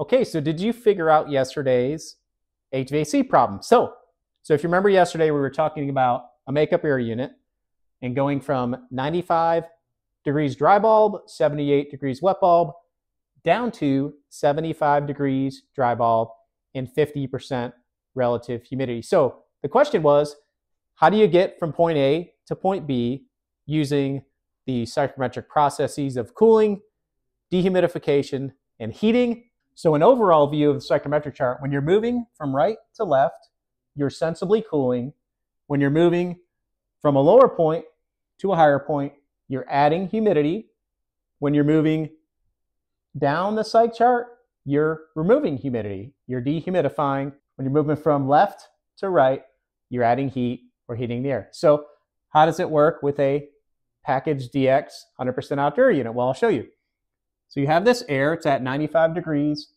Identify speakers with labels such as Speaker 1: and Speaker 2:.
Speaker 1: Okay, so did you figure out yesterday's HVAC problem? So, so if you remember yesterday, we were talking about a makeup air unit and going from 95 degrees dry bulb, 78 degrees wet bulb, down to 75 degrees dry bulb and 50% relative humidity. So the question was, how do you get from point A to point B using the psychrometric processes of cooling, dehumidification, and heating? So an overall view of the psychrometric chart, when you're moving from right to left, you're sensibly cooling. When you're moving from a lower point to a higher point, you're adding humidity. When you're moving down the psych chart, you're removing humidity. You're dehumidifying. When you're moving from left to right, you're adding heat or heating the air. So how does it work with a package DX 100% outdoor unit? Well, I'll show you. So you have this air, it's at 95 degrees